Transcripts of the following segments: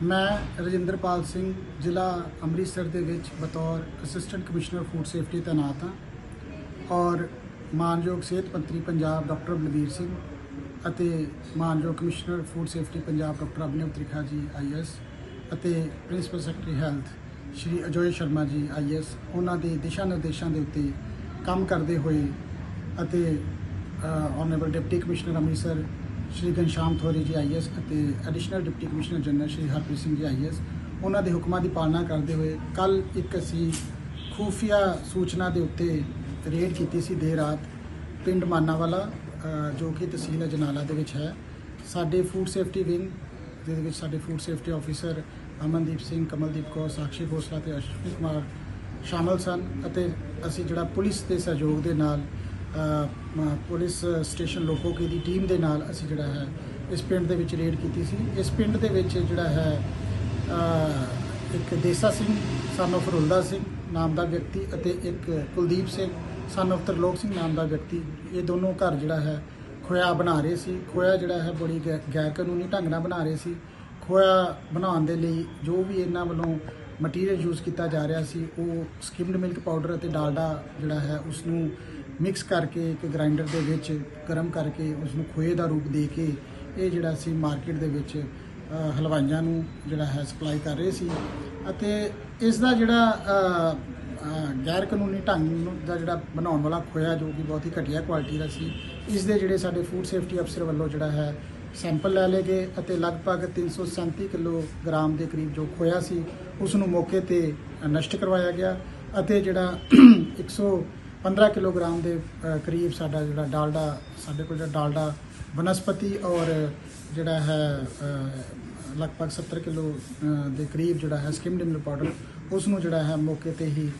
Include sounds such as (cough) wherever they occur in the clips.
ਮੈਂ ਰਜਿੰਦਰਪਾਲ ਸਿੰਘ, ਜ਼ਿਲ੍ਹਾ ਅੰਮ੍ਰਿਤਸਰ ਦੇ ਵਿੱਚ ਬਤੌਰ ਅਸਿਸਟੈਂਟ ਕਮਿਸ਼ਨਰ ਫੂਡ ਸੇਫਟੀ ਤੈਨਾਤ ਹਾਂ ਔਰ ਮਾਨਯੋਗ ਸਿਹਤ ਮੰਤਰੀ ਪੰਜਾਬ ਡਾਕਟਰ ਬਲਬੀਰ ਸਿੰਘ ਅਤੇ ਮਾਨਯੋਗ commissioner food safety Punjab doctor Abhinav Trikha ji IAS ਅਤੇ principal secretary health Shri Ajoy Sharma ji IAS ਉਹਨਾਂ ਦੇ ਦਿਸ਼ਾ ਨਿਰਦੇਸ਼ਾਂ ਦੇ ਉੱਤੇ ਕੰਮ ਕਰਦੇ ਹੋਏ ਅਤੇ honourable deputy commissioner Amritsar Shri Ghanshyam Thori ji IAS ਅਤੇ additional deputy commissioner general Shri Harpreet Singh ji IAS ਉਹਨਾਂ ਦੇ ਹੁਕਮਾਂ ਦੀ ਪਾਲਣਾ ਕਰਦੇ ਹੋਏ ਕੱਲ ਇੱਕ ਅਸੀਂ ਖੂਫੀਆ ਸੂਚਨਾ ਦੇ ਉੱਤੇ ਰੇਡ ਕੀਤੀ ਸੀ ਦੇਰ ਰਾਤ ਪਿੰਡ ਮਾਨਾਵਾਲਾ ਜੋ ਕਿ ਤਹਿਸੀਲ ਅਜਨਾਲਾ ਦੇ ਵਿੱਚ ਹੈ। ਸਾਡੇ ਫੂਡ ਸੇਫਟੀ ਵਿੰਗ ਜਿਹਦੇ ਵਿੱਚ ਸਾਡੇ food safety officer Amandeep Singh, Kamaldeep Kaur, Sakshi Khosla ਤੇ ਅਸ਼ਵਨੀ ਕੁਮਾਰ ਸ਼ਾਮਲ ਸਨ ਅਤੇ ਅਸੀਂ ਜਿਹੜਾ ਪੁਲਿਸ ਦੇ ਸਹਿਯੋਗ ਦੇ ਨਾਲ ਪੁਲਿਸ ਸਟੇਸ਼ਨ ਲੋਕੋਕੀ ਦੀ ਟੀਮ ਦੇ ਨਾਲ ਅਸੀਂ ਜਿਹੜਾ ਹੈ, ਇਸ ਪਿੰਡ ਦੇ ਵਿੱਚ ਰੇਡ ਕੀਤੀ ਸੀ। ਇਸ ਪਿੰਡ ਦੇ ਵਿੱਚ ਜਿਹੜਾ ਹੈ ਇੱਕ ਦੇਸਾ ਸਿੰਘ ਸਨ of ਰੁਲਦਾ ਸਿੰਘ ਨਾਮ ਦਾ ਵਿਅਕਤੀ ਅਤੇ ਇੱਕ ਕੁਲਦੀਪ ਸਿੰਘ ਸਨ of ਤਰਲੋਕ ਸਿੰਘ ਨਾਮ ਦਾ ਵਿਅਕਤੀ, ਇਹ ਦੋਨੋਂ ਘਰ ਜਿਹੜਾ ਹੈ, ਖੋਇਆ ਬਣਾ ਰਹੇ ਸੀ। ਖੋਇਆ ਜਿਹੜਾ ਹੈ, ਬੜੀ ਗੈ- ਗੈਰ ਕਾਨੂੰਨੀ ਢੰਗ ਨਾਲ ਬਣਾ ਰਹੇ ਸੀ। ਖੋਇਆ ਬਣਾਉਣ ਦੇ ਲਈ ਜੋ ਵੀ ਇਹਨਾਂ ਵੱਲੋਂ ਮਟੀਰੀਅਲ ਯੂਜ਼ ਕੀਤਾ ਜਾ ਰਿਹਾ ਸੀ, ਉਹ ਸਕਿਮਡ ਮਿਲਕ ਪਾਊਡਰ ਅਤੇ ਡਾਲਡਾ ਜਿਹੜਾ ਹੈ ਉਸ ਨੂੰ ਮਿਕਸ ਕਰਕੇ ਇੱਕ ਗ੍ਰਾਈਂਡਰ ਦੇ ਵਿੱਚ ਗਰਮ ਕਰਕੇ ਉਸ ਨੂੰ ਖੋਏ ਦਾ ਰੂਪ ਦੇ ਕੇ ਇਹ ਜਿਹੜਾ ਸੀ ਮਾਰਕੀਟ ਦੇ ਵਿੱਚ ਹਲਵਾਈਆਂ ਨੂੰ ਜਿਹੜਾ ਹੈ ਸਪਲਾਈ ਕਰ ਰਹੇ ਸੀ। ਅਤੇ ਇਸ ਦਾ ਜਿਹੜਾ ਗੈਰ ਕਾਨੂੰਨੀ ਢੰਗ ਨੂੰ ਦਾ ਜਿਹੜਾ ਬਣਾਉਣ ਵਾਲਾ ਖੋਇਆ ਜੋ ਕਿ ਬਹੁਤ ਹੀ ਘਟੀਆ ਕੁਆਲਿਟੀ ਦਾ ਸੀ, ਇਸ ਦੇ ਜਿਹੜੇ ਸਾਡੇ ਫੂਡ ਸੇਫਟੀ ਅਫਸਰ ਵੱਲੋਂ ਜਿਹੜਾ ਹੈ ਸੈਂਪਲ ਲੈ ਲਏ ਗਏ ਅਤੇ ਲਗਭਗ 337 ਕਿਲੋਗ੍ਰਾਮ ਦੇ ਕਰੀਬ ਜੋ ਖੋਇਆ ਸੀ ਉਸ ਨੂੰ ਮੌਕੇ ਤੇ ਨਸ਼ਟ ਕਰਵਾਇਆ ਗਿਆ ਅਤੇ ਜਿਹੜਾ (clears throat) 115 ਕਿਲੋਗ੍ਰਾਮ ਦੇ ਕਰੀਬ ਸਾਡਾ ਜਿਹੜਾ ਡਾਲਡਾ, ਸਾਡੇ ਕੋਲ ਜਿਹੜਾ ਡਾਲਡਾ ਬਨਸਪਤੀ ਔਰ ਜਿਹੜਾ ਹੈ ਲਗਭਗ 70 ਕਿਲੋ ਦੇ ਕਰੀਬ ਜਿਹੜਾ ਹੈ ਸਕਿਮਡ ਮਿਲਕ ਪਾਊਡਰ ਉਸ ਨੂੰ ਜਿਹੜਾ ਹੈ ਮੌਕੇ ਤੇ ਹੀ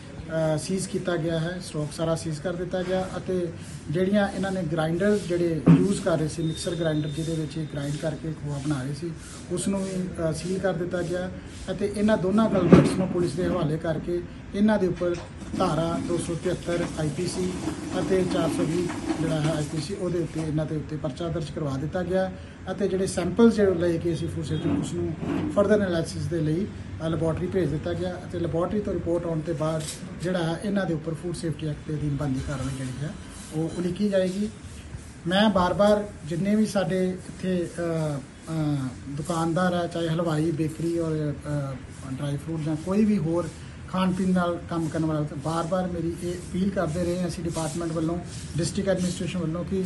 ਸੀਜ਼ ਕੀਤਾ ਗਿਆ ਹੈ ਸਟਾਕ ਸਾਰਾ ਸੀਜ਼ ਕਰ ਦਿੱਤਾ ਗਿਆ ਅਤੇ ਜਿਹੜੀਆਂ ਇਹਨਾਂ ਨੇ ਗ੍ਰਾਈਂਡਰ ਜਿਹੜੇ ਯੂਜ਼ ਕਰ ਰਹੇ ਸੀ ਮਿਕਸਰ ਗ੍ਰਾਈਂਡਰ ਜਿਹਦੇ ਵਿੱਚ ਇਹ ਗ੍ਰਾਈਂਡ ਕਰਕੇ ਖੋਆ ਬਣਾ ਰਹੇ ਸੀ ਉਸ ਨੂੰ ਵੀ ਸੀਲ ਕਰ ਦਿੱਤਾ ਗਿਆ ਅਤੇ ਇਹਨਾਂ ਦੋਨਾਂ ਕਲਪਰਸ ਨੂੰ ਪੁਲਿਸ ਦੇ ਹਵਾਲੇ ਕਰਕੇ ਇਹਨਾਂ ਦੇ ਉੱਪਰ ਧਾਰਾ 273 ਆਈਪੀਸੀ ਅਤੇ 420 ਜਿਹੜਾ ਹੈ ਆਈਪੀਸੀ ਉਹਦੇ ਉੱਤੇ ਇਹਨਾਂ ਦੇ ਉੱਤੇ ਪਰਚਾ ਦਰਜ ਕਰਵਾ ਦਿੱਤਾ ਗਿਆ ਅਤੇ ਜਿਹੜੇ ਸੈਂਪਲਸ ਜਿਹੜੇ ਲਏ ਕੇ ਅਸੀਂ ਫੂਸੇ ਤੋਂ ਉਸ ਨੂੰ ਫਰਦਰ ਐਨਾਲਿਸਿਸ ਦੇ ਲਈ ਲੈਬੋਰਟਰੀ ਭੇਜ ਦਿੱਤਾ ਗਿਆ ਅਤੇ ਲੈਬੋਰਟਰੀ ਤੋਂ ਰਿਪੋਰਟ ਆਉਣ ਤੇ ਬਾਅਦ ਜਿਹੜਾ ਹੈ, ਇਹਨਾਂ ਦੇ ਉੱਪਰ ਫੂਡ ਸੇਫਟੀ ਐਕਟ ਦੇ ਅਧੀਨ ਬਣਦੀ ਕਾਰਵਾਈ ਜਿਹੜੀ ਹੈ, ਉਹ ਉਲੀਕੀ ਜਾਏਗੀ। ਮੈਂ ਬਾਰ-ਬਾਰ ਜਿੰਨੇ ਵੀ ਸਾਡੇ ਇੱਥੇ ਦੁਕਾਨਦਾਰ ਹੈ, ਚਾਹੇ ਹਲਵਾਈ, ਬੇਕਰੀ ਔਰ ਡਰਾਈ ਫਰੂਟ ਜਾਂ ਕੋਈ ਵੀ ਹੋਰ ਖਾਣ ਪੀਣ ਨਾਲ ਕੰਮ ਕਰਨ ਵਾਲਾ ਬਾਰ-ਬਾਰ ਮੇਰੀ ਇਹ ਅਪੀਲ ਕਰਦੇ ਰਹੇ ਹਾਂ ਅਸੀਂ ਡਿਪਾਰਟਮੈਂਟ ਵੱਲੋਂ ਡਿਸਟ੍ਰਿਕਟ ਐਡਮਿਨਿਸਟ੍ਰੇਸ਼ਨ ਵੱਲੋਂ ਕਿ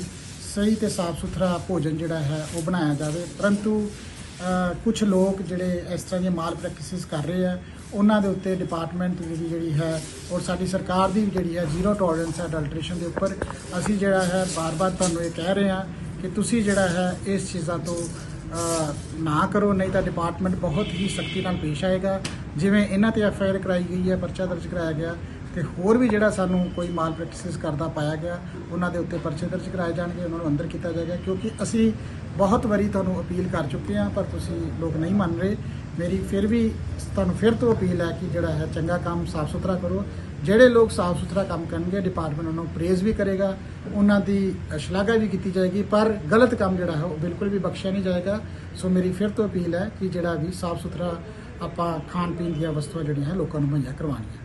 ਸਹੀ ਤੇ ਸਾਫ਼ ਸੁਥਰਾ ਭੋਜਨ ਜਿਹੜਾ ਹੈ, ਉਹ ਬਣਾਇਆ ਜਾਵੇ। ਪਰੰਤੂ ਕੁਝ ਲੋਕ ਜਿਹੜੇ ਇਸ ਤਰ੍ਹਾਂ ਦੀਆਂ ਮਾਲ ਪ੍ਰੈਕਟਿਸਿਸ ਕਰ ਰਹੇ ਆ, ਉਹਨਾਂ ਦੇ ਉੱਤੇ ਡਿਪਾਰਟਮੈਂਟ ਦੀ ਜਿਹੜੀ ਹੈ ਔਰ ਸਾਡੀ ਸਰਕਾਰ ਦੀ ਵੀ ਜਿਹੜੀ ਹੈ ਜ਼ੀਰੋ ਟੋਲਰੈਂਸ ਹੈ ਅਡਲਟ੍ਰੇਸ਼ਨ ਦੇ ਉੱਪਰ ਅਸੀਂ ਜਿਹੜਾ ਹੈ ਬਾਰ-ਬਾਰ ਤੁਹਾਨੂੰ ਇਹ ਕਹਿ ਰਹੇ ਹਾਂ ਕਿ ਤੁਸੀਂ ਜਿਹੜਾ ਹੈ ਇਸ ਚੀਜ਼ਾਂ ਤੋਂ ਨਾ ਕਰੋ, ਨਹੀਂ ਤਾਂ ਡਿਪਾਰਟਮੈਂਟ ਬਹੁਤ ਹੀ ਸਖਤੀ ਨਾਲ ਪੇਸ਼ ਆਏਗਾ। ਜਿਵੇਂ ਇਹਨਾਂ ਤੇ ਐਫ ਆਈ ਆਰ ਕਰਾਈ ਗਈ ਹੈ, ਪਰਚਾ ਦਰਜ ਕਰਾਇਆ ਗਿਆ ਤੇ ਹੋਰ ਵੀ ਜਿਹੜਾ ਸਾਨੂੰ ਕੋਈ ਮਾਲ ਪ੍ਰੈਕਟਿਸਿਸ ਕਰਦਾ ਪਾਇਆ ਗਿਆ, ਉਹਨਾਂ ਦੇ ਉੱਤੇ ਪਰਚੇ ਦਰਜ ਕਰਾਏ ਜਾਣਗੇ, ਉਹਨਾਂ ਨੂੰ ਅੰਦਰ ਕੀਤਾ ਜਾਏਗਾ, ਕਿਉਂਕਿ ਅਸੀਂ ਬਹੁਤ ਵਾਰੀ ਤੁਹਾਨੂੰ ਅਪੀਲ ਕਰ ਚੁੱਕੇ ਹਾਂ, ਪਰ ਤੁਸੀਂ ਲੋਕ ਨਹੀਂ ਮੰਨ ਰਹੇ। ਮੇਰੀ ਫਿਰ ਵੀ ਤੁਹਾਨੂੰ ਫਿਰ ਤੋਂ ਅਪੀਲ ਹੈ ਕਿ ਜਿਹੜਾ ਹੈ ਚੰਗਾ ਕੰਮ ਸਾਫ਼ ਸੁਥਰਾ ਕਰੋ। ਜਿਹੜੇ ਲੋਕ ਸਾਫ਼ ਸੁਥਰਾ ਕੰਮ ਕਰਨਗੇ ਡਿਪਾਰਟਮੈਂਟ ਉਹਨਾਂ ਨੂੰ ਪ੍ਰੇਜ਼ ਵੀ ਕਰੇਗਾ, ਉਹਨਾਂ ਦੀ ਸ਼ਲਾਘਾ ਵੀ ਕੀਤੀ ਜਾਏਗੀ, ਪਰ ਗਲਤ ਕੰਮ ਜਿਹੜਾ ਹੈ ਉਹ ਬਿਲਕੁਲ ਵੀ ਬਖਸ਼ਿਆ ਨਹੀਂ ਜਾਏਗਾ। ਸੋ ਮੇਰੀ ਫਿਰ ਤੋਂ ਅਪੀਲ ਹੈ ਕਿ ਜਿਹੜਾ ਵੀ ਸਾਫ਼ ਸੁਥਰਾ ਆਪਾਂ ਖਾਣ ਪੀਣ ਦੀਆਂ ਵਸਤੂਆਂ ਜਿਹੜੀਆਂ ਹੈ, ਲੋਕਾਂ ਨੂੰ ਮੁਹੱਈਆ ਕਰਵਾਉਣੀਆਂ